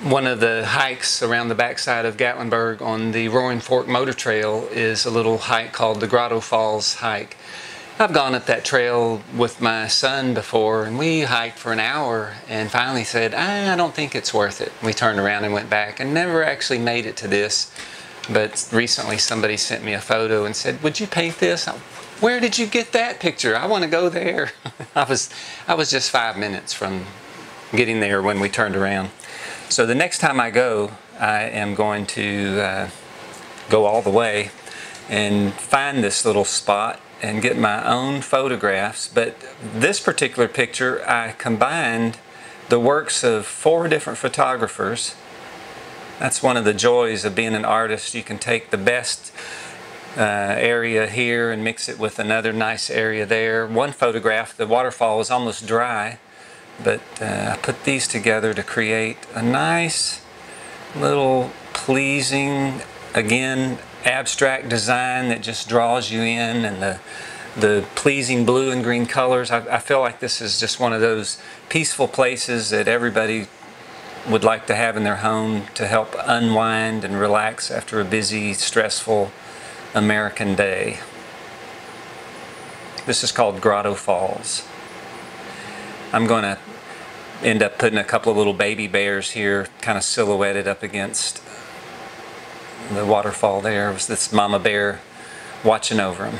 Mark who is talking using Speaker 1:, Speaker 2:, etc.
Speaker 1: one of the hikes around the backside of Gatlinburg on the Roaring Fork Motor Trail is a little hike called the Grotto Falls hike. I've gone up that trail with my son before and we hiked for an hour and finally said, I don't think it's worth it. We turned around and went back and never actually made it to this. But recently somebody sent me a photo and said, would you paint this? Where did you get that picture? I want to go there. I was, I was just five minutes from getting there when we turned around. So the next time I go, I am going to uh, go all the way and find this little spot and get my own photographs. But this particular picture, I combined the works of four different photographers. That's one of the joys of being an artist. You can take the best uh, area here and mix it with another nice area there. One photograph, the waterfall was almost dry but uh, I put these together to create a nice little pleasing again abstract design that just draws you in and the the pleasing blue and green colors. I, I feel like this is just one of those peaceful places that everybody would like to have in their home to help unwind and relax after a busy stressful American day. This is called Grotto Falls I'm going to end up putting a couple of little baby bears here kind of silhouetted up against the waterfall there. It was this mama bear watching over them.